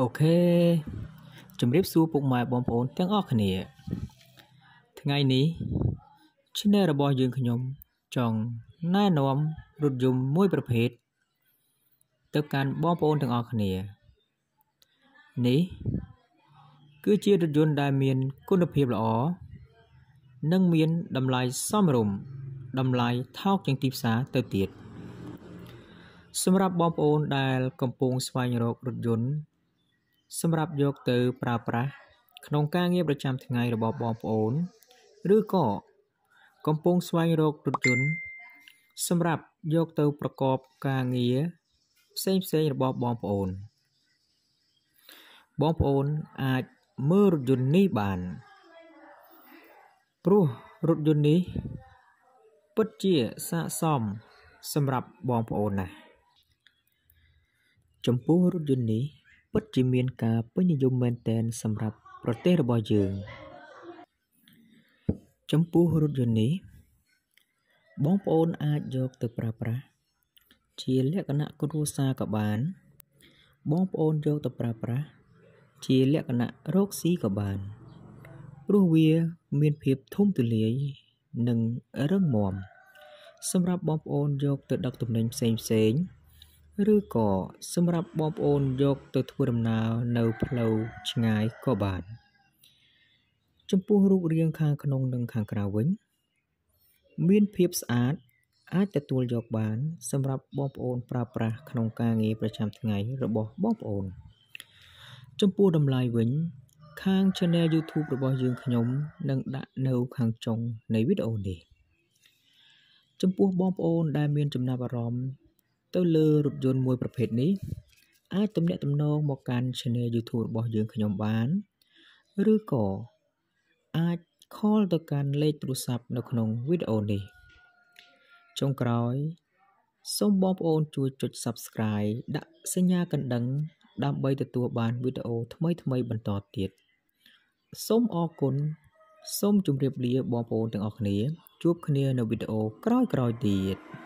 អូខេជំរាបសួរពុកម៉ែបងប្អូនទាំងអស់គ្នា ថ្ងៃនេះ Channel របស់យើងខ្ញុំចង់ណែនាំរថយន្តមួយប្រភេទទៅកាន់បងប្អូនទាំងអស់គ្នា នេះ គឺជារថយន្តដែលមានគុណភាពល្អនិងមានតម្លៃសមរម្យតម្លៃថោកជាងទីផ្សារទៅទៀតសម្រាប់បងប្អូនដែលកំពុងស្វែងរករថយន្ត សម្រាប់យកទៅប្រើប្រាស់ក្នុងការងារប្រចាំថ្ងៃរបស់បងប្អូន ឬក៏កំពុងស្វែងរករថយន្តសម្រាប់យកទៅប្រកបការងារផ្សេងផ្សេងរបស់បងប្អូន បងប្អូនអាចមើលរថយន្តនេះបាន ព្រោះរថយន្តនេះពិតជាស័ក្តិសមសម្រាប់បងប្អូនណាស់ចំពោះរថយន្តនេះ ពិតជាមានការពេញនិយមមែនទែនសម្រាប់ប្រទេសរបស់យើងចំពោះរថយន្តនេះបងប្អូនអាចយកទៅប្រើប្រាស់ជាលក្ខណៈគ្រួសារក៏បាន បងប្អូនយកទៅប្រើប្រាស់ជាលក្ខណៈរកស៊ីក៏បានព្រោះវាមានភាពធំទូលាយនិងរឹងមាំសម្រាប់បងប្អូនយកទៅដឹកទំនិញផ្សេងផ្សេង ឬក៏សម្រាប់បងប្អូនយកទៅធ្វើដំណើរនៅផ្លូវឆ្ងាយក៏បាន ចំពោះរូបរាងខាងក្នុងនិងខាងក្រៅវិញ មានភាពស្អាតអាចទទួលយកបាន សម្រាប់បងប្អូនប្រើប្រាស់ក្នុងការងារប្រចាំថ្ងៃរបស់បងប្អូន ចំពោះតម្លៃវិញ ខាង Channel YouTube របស់យើងខ្ញុំនឹងដាក់នៅខាងចុងនៃវីដេអូនេះ ចំពោះបងប្អូនដែលមានចំណាប់អារម្មណ៍ ទៅលើរថយន្តមួយប្រភេទនេះអាចទំនាក់ទំនងមកកាន់ Channel YouTube របស់យើងខ្ញុំបាន ឬក៏អាច call ទៅកាន់លេខទូរស័ព្ទនៅក្នុងវីដេអូនេះចុងក្រោយសូមបងប្អូនជួយចុច Subscribe ដាក់សញ្ញាកណ្ដឹង ដើម្បីទទួលបានវីដេអូថ្មីៗបន្តទៀតសូមអរគុណសូមជម្រាបលាបងប្អូនទាំងអស់គ្នាជួបគ្នានៅវីដេអូក្រោយៗទៀត